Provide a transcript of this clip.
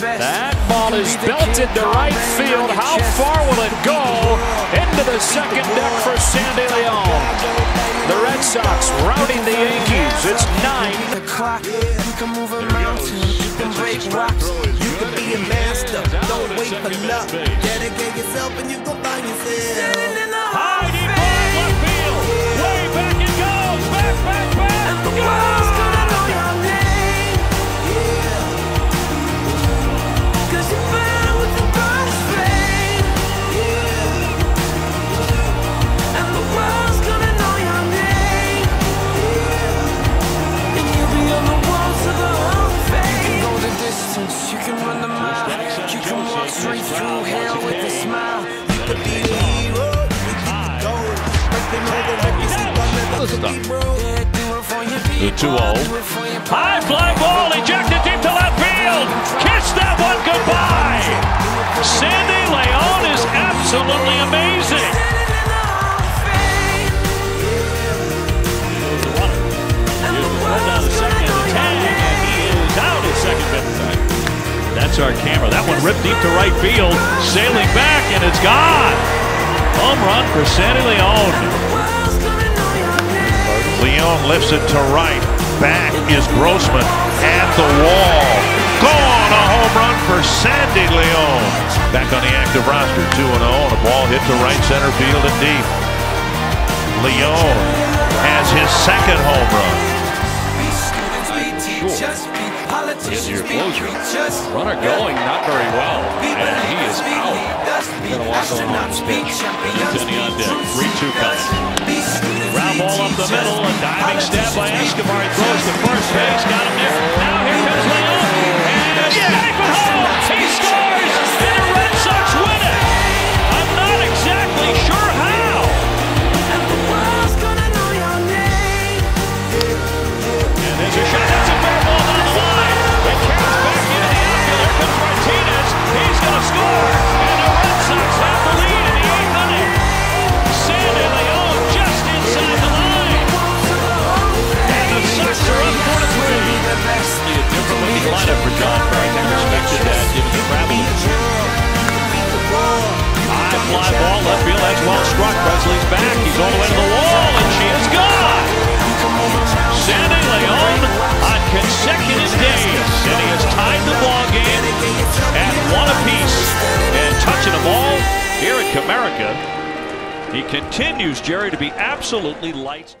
That ball is belted to right field. How far will it go? Into the second deck for Sandy Leon. The Red Sox routing the Yankees. It's nine. The clock, you can move a mountain, you can break rocks, you can be a master. Don't wait for luck. Dedicate yourself and you can find yourself. Distance, you can run the mile. You can walk straight through hell with a smile. You could be the hero, you be the gold. Break the never make you sleep, I'll never. Yeah, do it for your The 2 people, 0. do it for your High fly ball ejected deep to left field. Kiss that one goodbye. Sandy Leon is absolutely amazing. That's our camera. That one ripped deep to right field, sailing back, and it's gone. Home run for Sandy Leon. Leon lifts it to right. Back is Grossman at the wall. Gone! A home run for Sandy Leon. Back on the active roster, 2 0. And a ball hit to right center field and deep. Leon has his second home Is your closure. Runner going not very well, and he is out. He's Gonna walk along Anthony on deck. 3-2 coming. Ground ball up the middle, a diving stab by Escobar. He throws to first base, got him there. That given the travel. High fly ball left field. That's well struck. Presley's back. He's all the way to the wall, and she is gone. Sandy Leon on consecutive days, and he has tied the ball game at one apiece. And touching the ball here at Comerica, he continues, Jerry, to be absolutely lights out.